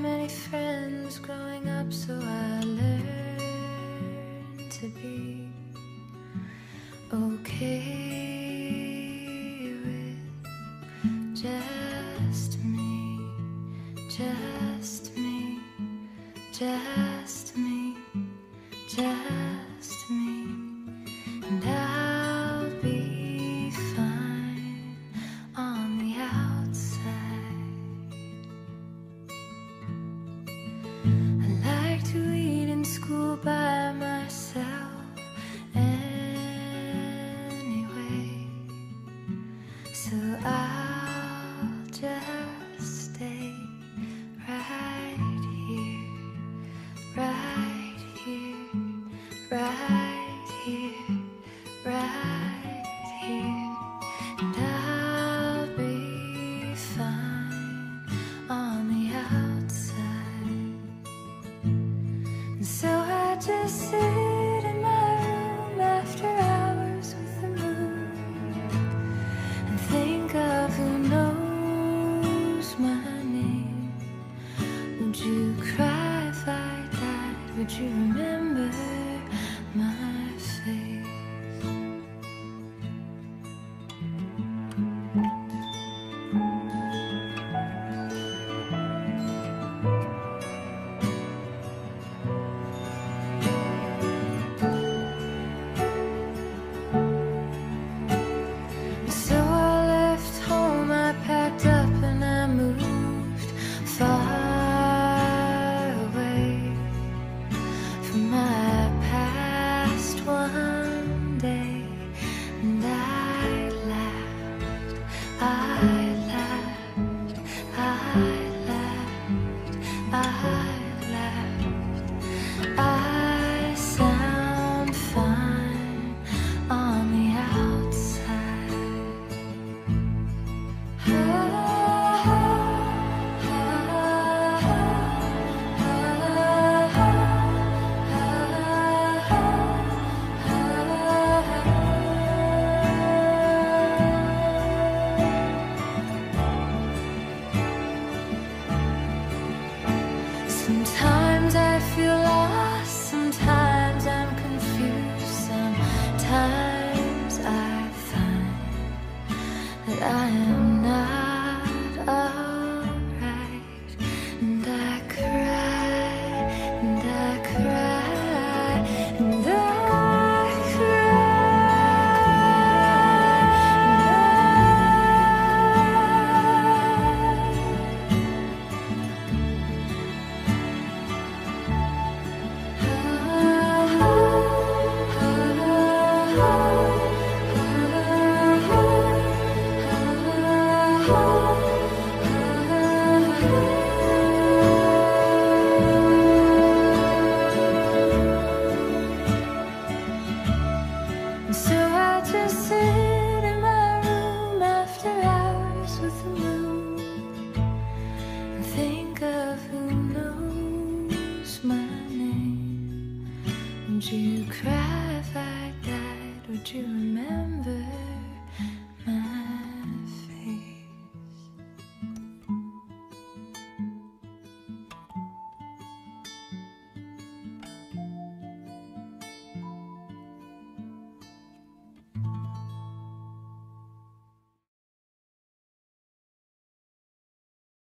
many friends growing up, so I learned to be okay with just me, just me, just me, just me. I like to eat in school by myself. I am. cry if I died? Would you remember my?